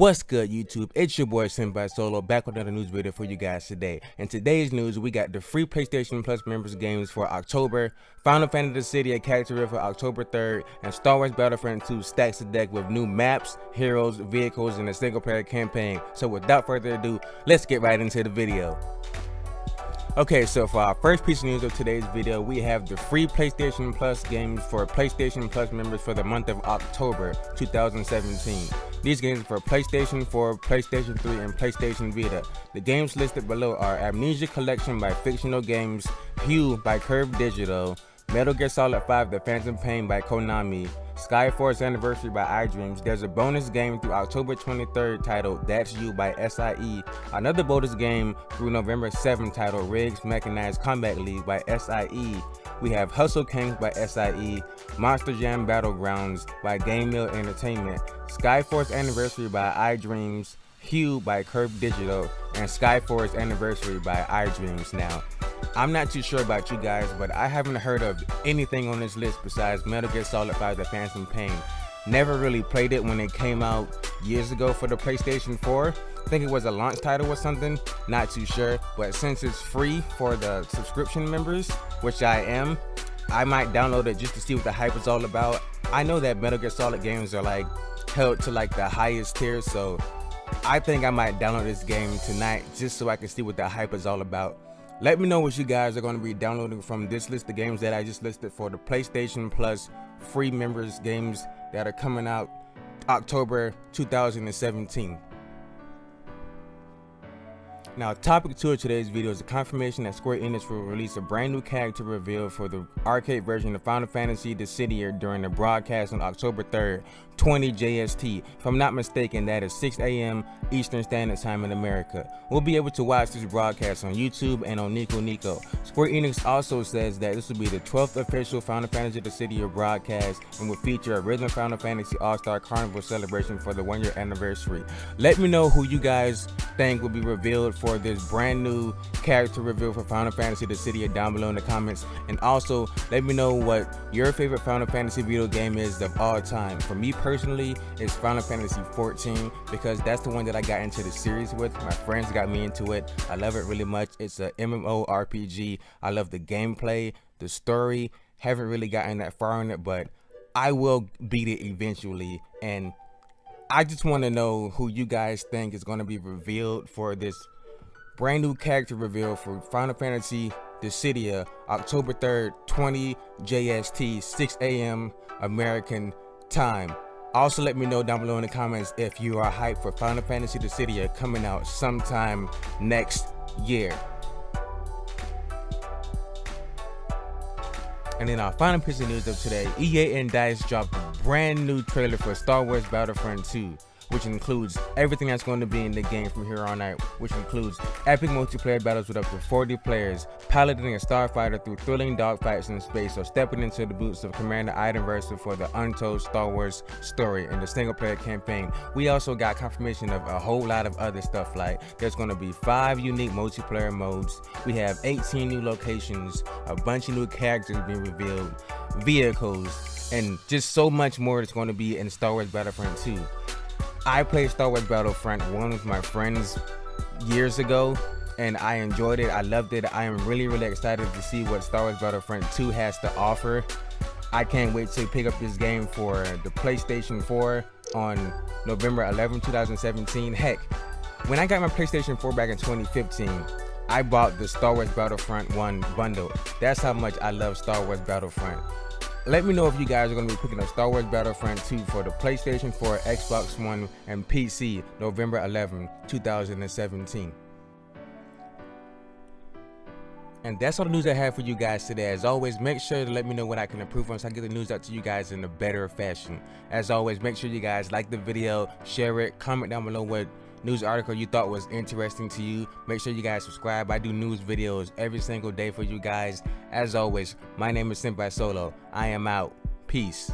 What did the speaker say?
What's good YouTube? It's your boy Senpai Solo back with another news video for you guys today. In today's news, we got the free PlayStation Plus members games for October, Final Fantasy Dissidia character for October 3rd, and Star Wars Battlefront 2 stacks the deck with new maps, heroes, vehicles, and a single player campaign. So without further ado, let's get right into the video. Okay, so for our first piece of news of today's video, we have the free PlayStation Plus games for PlayStation Plus members for the month of October 2017. These games are for PlayStation 4, PlayStation 3, and PlayStation Vita. The games listed below are Amnesia Collection by Frictional Games, Hue by Curve Digital, Metal Gear Solid 5 The Phantom Pain by Konami, Skyforce Anniversary by iDreams. There's a bonus game through October 23rd titled That's You by SIE. Another bonus game through November 7th titled Rigs Mechanized Combat League by SIE. We have Hustle Kings by SIE, Monster Jam Battlegrounds by Game Mill Entertainment, Skyforce Anniversary by iDreams, Hue by Curve Digital, and Skyforce Anniversary by iDreams. Now, I'm not too sure about you guys, but I haven't heard of anything on this list besides Metal Gear Solid 5 The Phantom Pain. Never really played it when it came out years ago for the PlayStation 4. I think it was a launch title or something, not too sure. But since it's free for the subscription members, which I am, I might download it just to see what the hype is all about. I know that Metal Gear Solid games are like held to like the highest tier, so I think I might download this game tonight just so I can see what the hype is all about. Let me know what you guys are going to be downloading from this list of games that I just listed for the PlayStation Plus free members games that are coming out October 2017. Now, topic two of today's video is the confirmation that Square Enix will release a brand new character reveal for the arcade version of Final Fantasy Dissidia during the broadcast on October 3rd, 20 JST. If I'm not mistaken, that is 6 a.m. Eastern Standard Time in America. We'll be able to watch this broadcast on YouTube and on Nico Nico. Square Enix also says that this will be the 12th official Final Fantasy Dissidia broadcast and will feature a Rhythm Final Fantasy All-Star Carnival celebration for the one-year anniversary. Let me know who you guys think will be revealed for this brand new character reveal for Final Fantasy Dissidia down below in the comments. And also, let me know what your favorite Final Fantasy video game is of all time. For me personally, it's Final Fantasy 14 because that's the one that I got into the series with. My friends got me into it. I love it really much. It's a MMO RPG. I love the gameplay, the story. Haven't really gotten that far in it, but I will beat it eventually. And I just want to know who you guys think is going to be revealed for this brand new character reveal for Final Fantasy Dissidia, October 3rd, 20 JST, 6 a.m. American time. Also, let me know down below in the comments if you are hyped for Final Fantasy Dissidia coming out sometime next year. And then our final piece of news of today, EA and DICE dropped brand new trailer for Star Wars Battlefront 2 which includes everything that's going to be in the game from here on out, which includes epic multiplayer battles with up to 40 players, piloting a starfighter through thrilling dogfights in space, or stepping into the boots of Commander Iden Versio for the untold Star Wars story in the single player campaign. We also got confirmation of a whole lot of other stuff like there's going to be five unique multiplayer modes, we have 18 new locations, a bunch of new characters being revealed, vehicles, and just so much more that's going to be in Star Wars Battlefront 2. I played Star Wars Battlefront 1 with my friends years ago and I enjoyed it. I loved it. I am really, really excited to see what Star Wars Battlefront 2 has to offer. I can't wait to pick up this game for the PlayStation 4 on November 11, 2017. Heck, when I got my PlayStation 4 back in 2015, I bought the Star Wars Battlefront 1 bundle. That's how much I love Star Wars Battlefront. Let me know if you guys are going to be picking up Star Wars Battlefront 2 for the PlayStation 4, Xbox One, and PC November 11, 2017. And that's all the news I have for you guys today. As always, make sure to let me know what I can improve on so I get the news out to you guys in a better fashion. As always, make sure you guys like the video, share it, comment down below what news article you thought was interesting to you. Make sure you guys subscribe. I do news videos every single day for you guys. As always, my name is Senpai Solo. I am out. Peace.